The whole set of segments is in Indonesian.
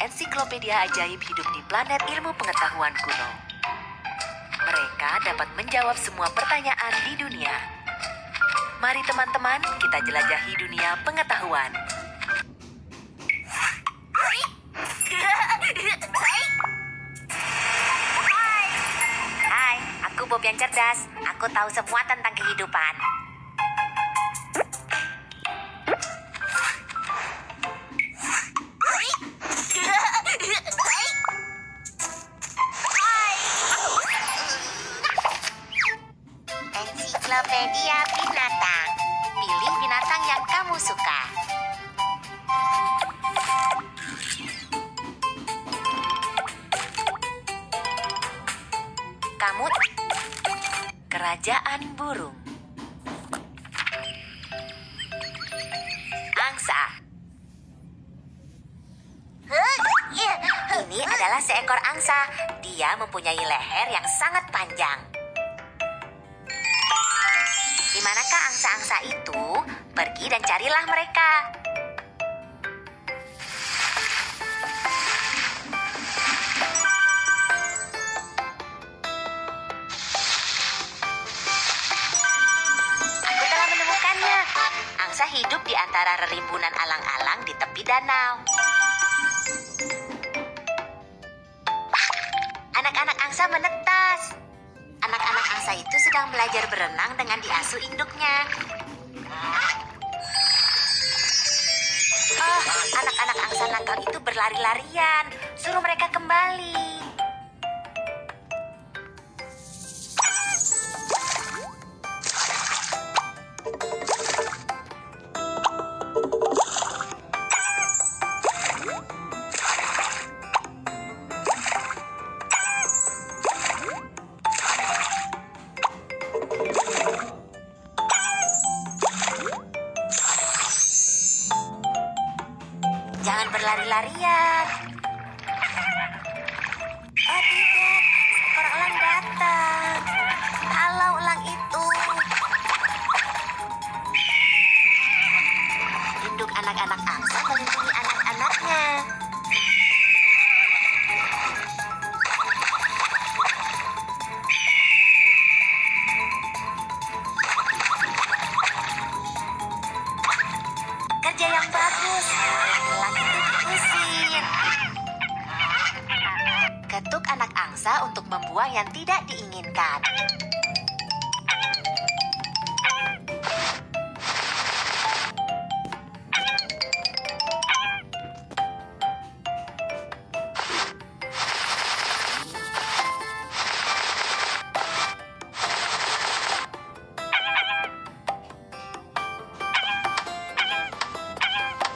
ensiklopedia ajaib hidup di planet ilmu pengetahuan kuno. Mereka dapat menjawab semua pertanyaan di dunia. Mari teman-teman, kita jelajahi dunia pengetahuan. Hai, aku Bob yang cerdas. Aku tahu semua tentang kehidupan. Kerajaan Burung Angsa Ini adalah seekor angsa. Dia mempunyai leher yang sangat panjang. Di manakah angsa-angsa itu? Pergi dan carilah mereka. Angsa hidup di antara rerimbunan alang-alang di tepi danau. Anak-anak angsa menetas. Anak-anak angsa itu sedang belajar berenang dengan diasuh induknya. Oh, anak-anak angsa nakal itu berlari-larian. Suruh mereka kembali. Jangan berlari-larian. Oh tidak, seekor elang datang. Halo elang itu. Induk anak-anak yang tidak diinginkan.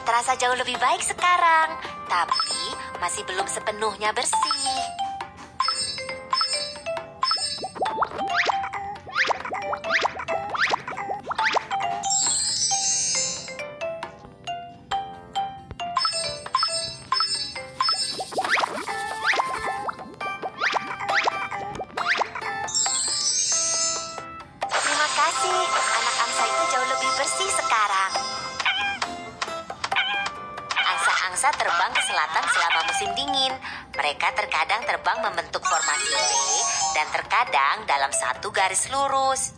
Terasa jauh lebih baik sekarang, tapi masih belum sepenuhnya bersih. Bersih sekarang. Angsa-angsa terbang ke selatan selama musim dingin. Mereka terkadang terbang membentuk formasi V dan terkadang dalam satu garis lurus.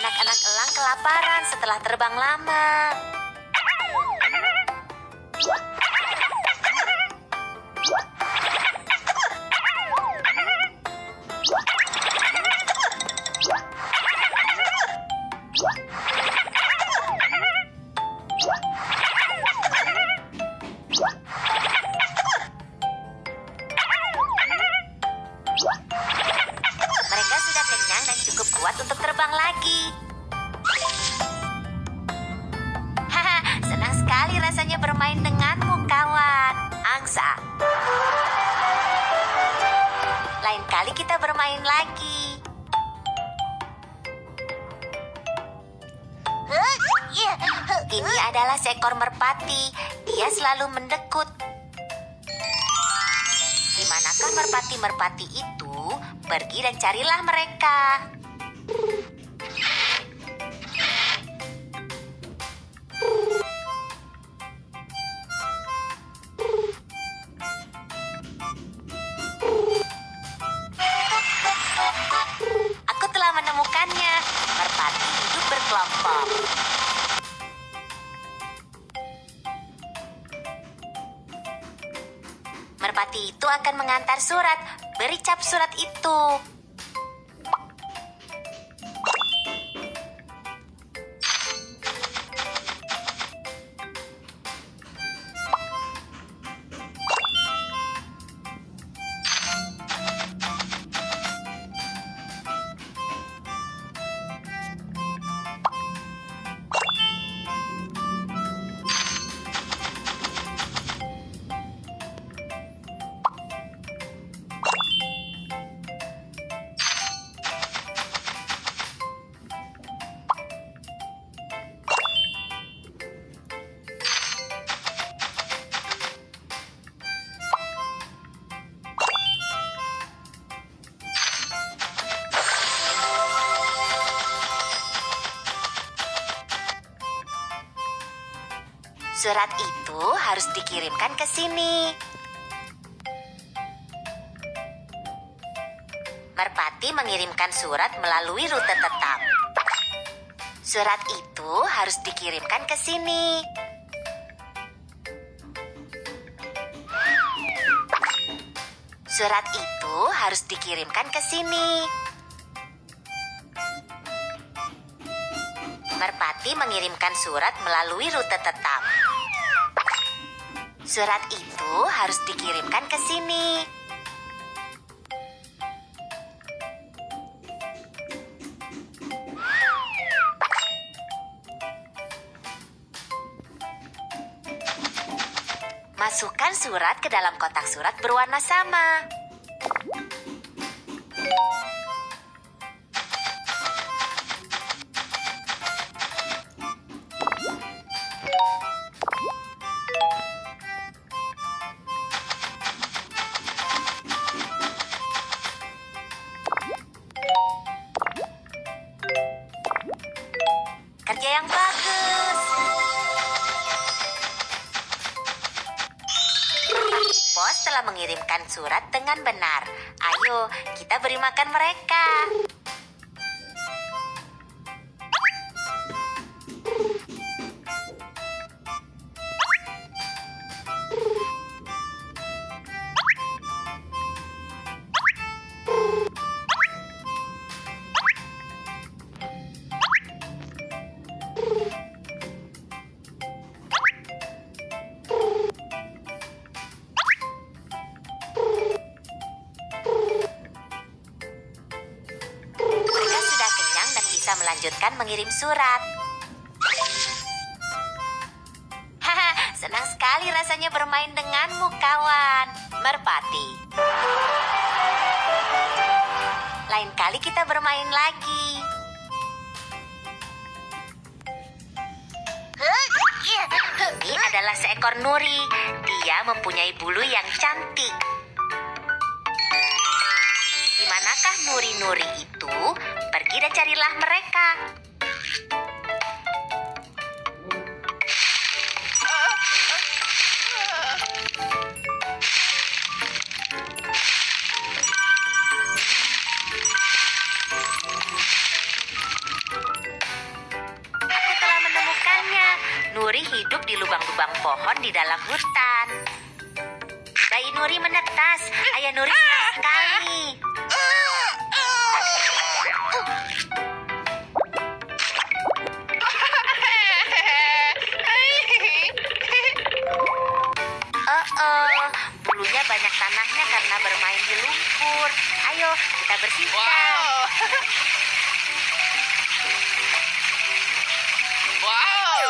Anak-anak elang kelaparan setelah terbang lama. Ini adalah seekor merpati. Dia selalu mendekut. Di manakah merpati-merpati itu? Pergi dan carilah mereka. Akan mengantar surat. Beri cap surat itu. Surat itu harus dikirimkan ke sini. Merpati mengirimkan surat melalui rute tetap. Surat itu harus dikirimkan ke sini. Surat itu harus dikirimkan ke sini. Merpati mengirimkan surat melalui rute tetap. Surat itu harus dikirimkan ke sini. Masukkan surat ke dalam kotak surat berwarna sama. Kerja yang bagus. Pos telah mengirimkan surat dengan benar. Ayo, kita beri makan. Mereka melanjutkan mengirim surat. Haha, senang sekali rasanya bermain denganmu, kawan. Merpati. Lain kali kita bermain lagi. Ini adalah seekor nuri. Dia mempunyai bulu yang cantik. Di manakah nuri-nuri itu? Pergi dan carilah mereka. Nuri hidup di lubang-lubang pohon di dalam hutan. Bayi Nuri menetas. Ayah Nuri kita bersihkan. Wow.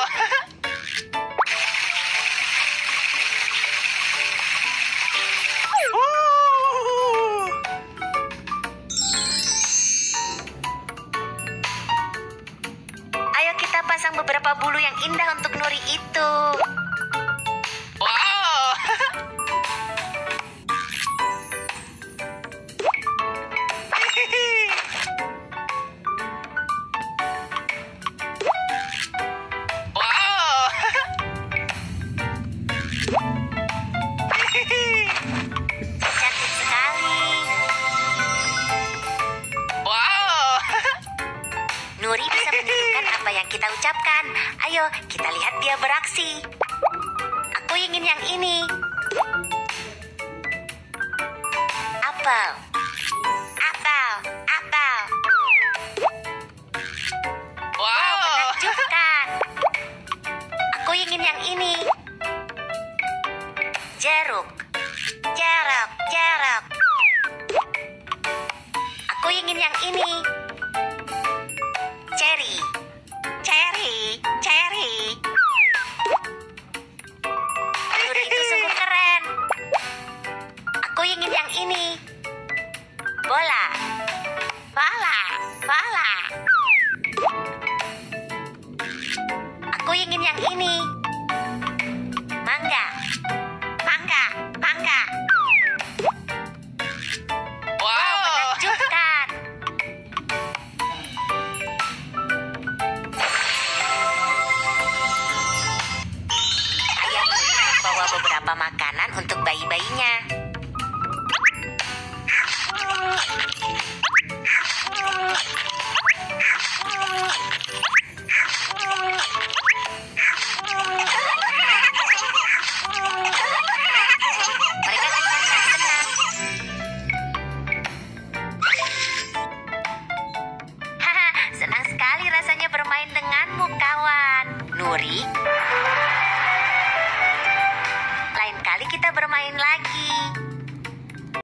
Ayo kita pasang beberapa bulu yang indah untuk Nuri itu. 宝